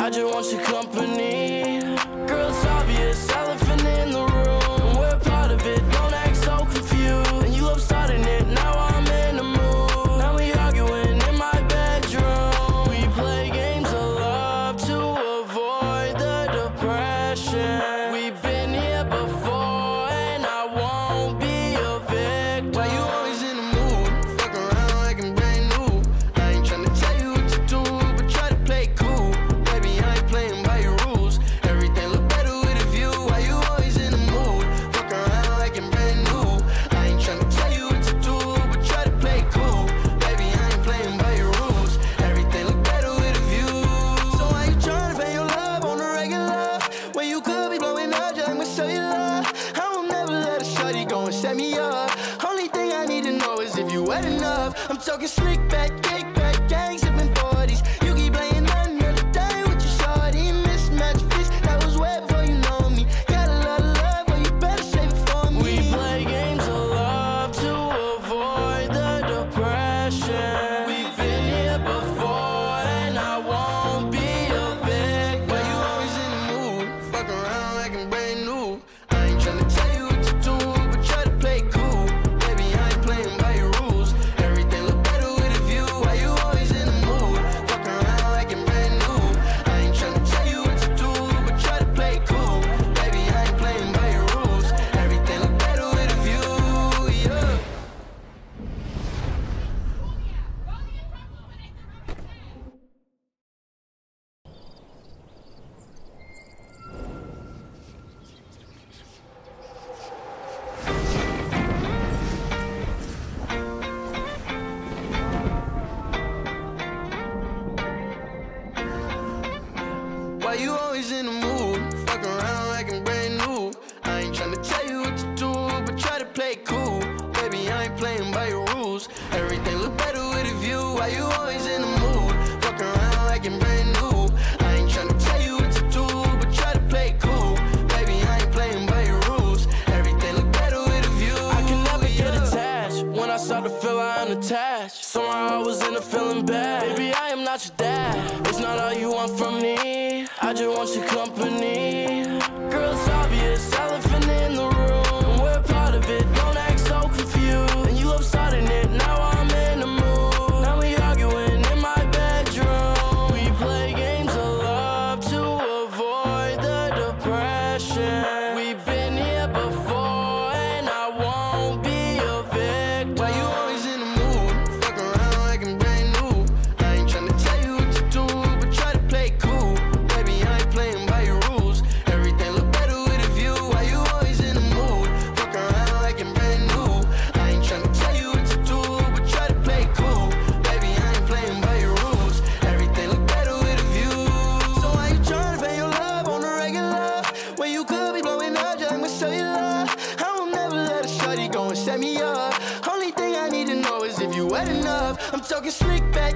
I just want your company. talking sneak back. play cool. Baby, I ain't playing by your rules. Everything look better with a view. Why you always in the mood? Fuck around like you're brand slick back,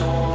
soul.